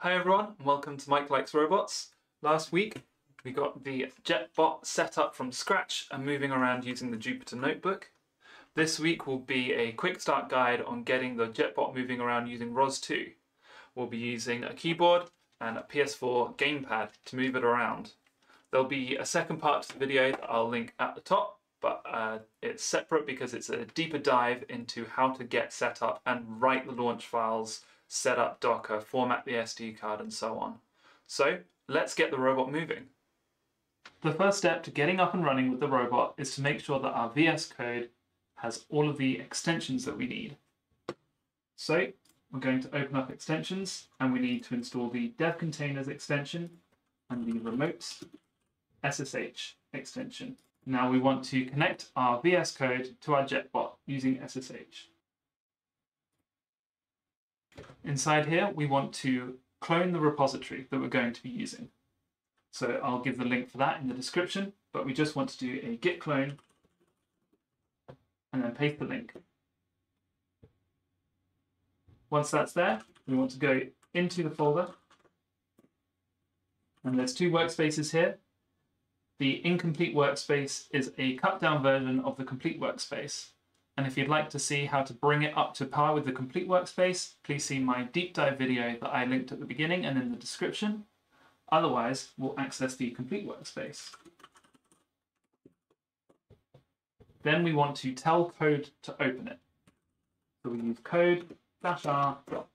Hi everyone, and welcome to Mike Likes Robots. Last week we got the JetBot set up from scratch and moving around using the Jupyter Notebook. This week will be a quick start guide on getting the JetBot moving around using ROS2. We'll be using a keyboard and a PS4 gamepad to move it around. There'll be a second part to the video that I'll link at the top, but uh, it's separate because it's a deeper dive into how to get set up and write the launch files set up Docker, format the SD card, and so on. So let's get the robot moving. The first step to getting up and running with the robot is to make sure that our VS Code has all of the extensions that we need. So we're going to open up extensions and we need to install the dev containers extension and the remote SSH extension. Now we want to connect our VS Code to our JetBot using SSH. Inside here, we want to clone the repository that we're going to be using. So I'll give the link for that in the description, but we just want to do a git clone and then paste the link. Once that's there, we want to go into the folder. And there's two workspaces here. The incomplete workspace is a cut down version of the complete workspace. And if you'd like to see how to bring it up to par with the complete workspace, please see my deep dive video that I linked at the beginning and in the description. Otherwise, we'll access the complete workspace. Then we want to tell code to open it. So we use code dash r dot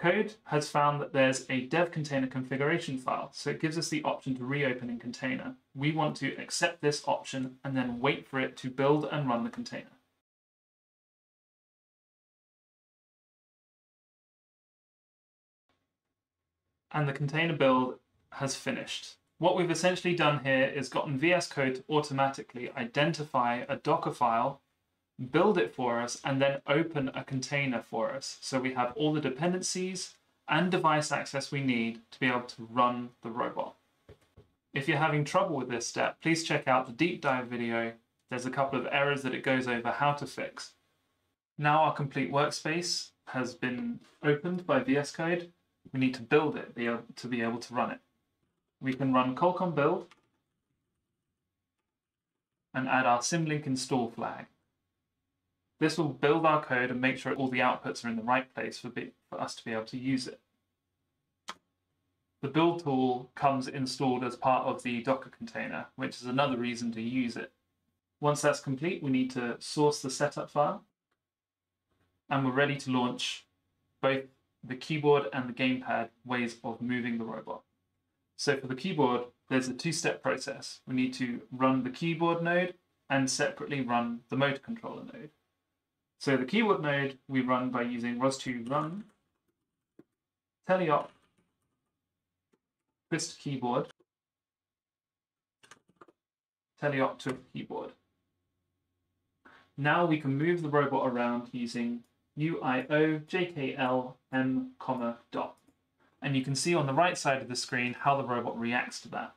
Code has found that there's a dev container configuration file, so it gives us the option to reopen in container. We want to accept this option and then wait for it to build and run the container. And the container build has finished. What we've essentially done here is gotten VS Code to automatically identify a Docker file build it for us, and then open a container for us. So we have all the dependencies and device access we need to be able to run the robot. If you're having trouble with this step, please check out the deep dive video. There's a couple of errors that it goes over how to fix. Now our complete workspace has been opened by VS Code. We need to build it to be able to run it. We can run colcon build and add our symlink install flag. This will build our code and make sure all the outputs are in the right place for, be, for us to be able to use it. The build tool comes installed as part of the Docker container, which is another reason to use it. Once that's complete, we need to source the setup file, and we're ready to launch both the keyboard and the gamepad ways of moving the robot. So for the keyboard, there's a two-step process. We need to run the keyboard node and separately run the motor controller node. So the keyword node we run by using ros2 run teleop twist keyboard teleop to keyboard. Now we can move the robot around using uio jkl m comma dot. And you can see on the right side of the screen how the robot reacts to that.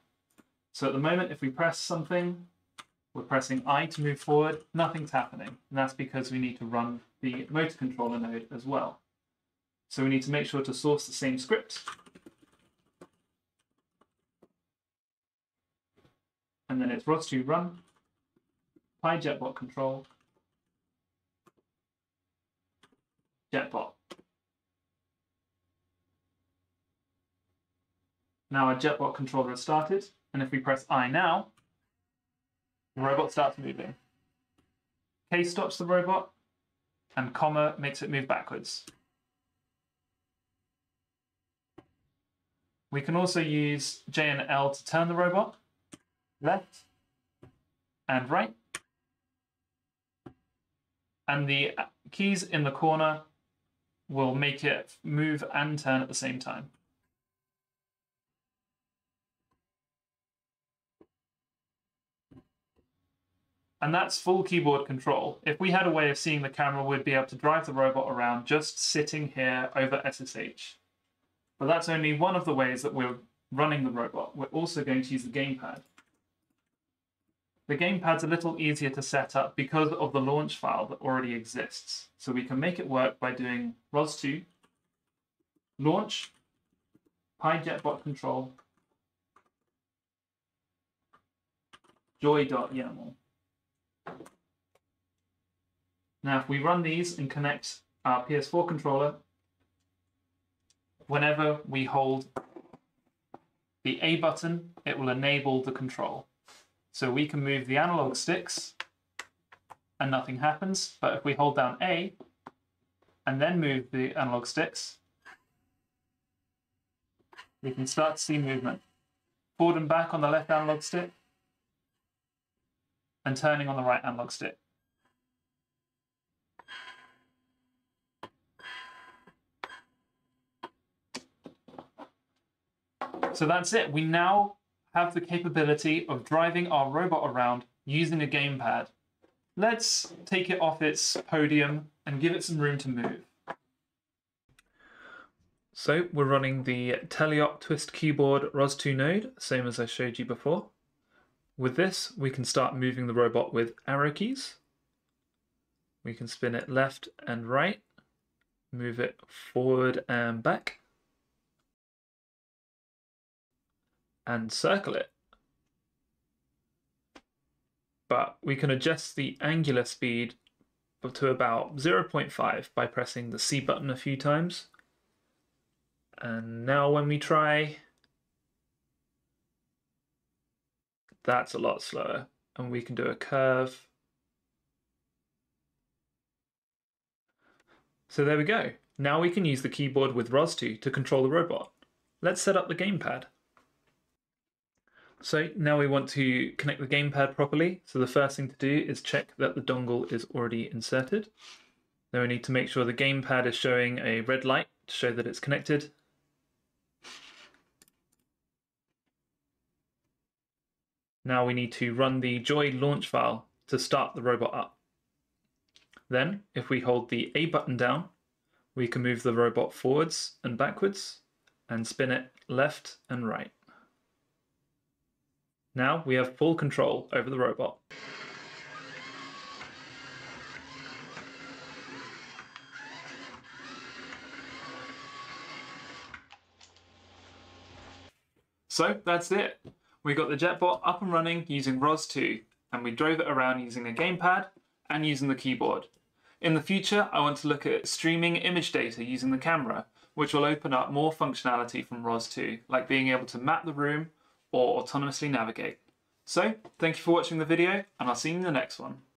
So at the moment, if we press something, we're pressing I to move forward, nothing's happening. And that's because we need to run the motor controller node as well. So we need to make sure to source the same script. And then it's ros2 run, pyjetbot control, jetbot. Now our jetbot controller has started, and if we press I now, the robot starts moving. K stops the robot, and comma makes it move backwards. We can also use J and L to turn the robot, left and right. And the keys in the corner will make it move and turn at the same time. And that's full keyboard control. If we had a way of seeing the camera, we'd be able to drive the robot around just sitting here over SSH. But that's only one of the ways that we're running the robot. We're also going to use the gamepad. The gamepad's a little easier to set up because of the launch file that already exists. So we can make it work by doing ros2 launch PyJetBot control joy.yaml. Now, if we run these and connect our PS4 controller, whenever we hold the A button, it will enable the control. So we can move the analog sticks and nothing happens, but if we hold down A and then move the analog sticks, we can start to see movement. Forward and back on the left analog stick, and turning on the right analog stick. So that's it. We now have the capability of driving our robot around using a gamepad. Let's take it off its podium and give it some room to move. So we're running the Teleop Twist Keyboard ROS2 node, same as I showed you before. With this, we can start moving the robot with arrow keys. We can spin it left and right, move it forward and back, and circle it. But we can adjust the angular speed to about 0.5 by pressing the C button a few times. And now when we try, that's a lot slower. And we can do a curve. So there we go. Now we can use the keyboard with ROS2 to control the robot. Let's set up the gamepad. So now we want to connect the gamepad properly. So the first thing to do is check that the dongle is already inserted. Then we need to make sure the gamepad is showing a red light to show that it's connected. Now we need to run the Joy launch file to start the robot up. Then, if we hold the A button down, we can move the robot forwards and backwards and spin it left and right. Now we have full control over the robot. So that's it. We got the JetBot up and running using ROS2 and we drove it around using a gamepad and using the keyboard. In the future, I want to look at streaming image data using the camera, which will open up more functionality from ROS2, like being able to map the room or autonomously navigate. So, thank you for watching the video, and I'll see you in the next one.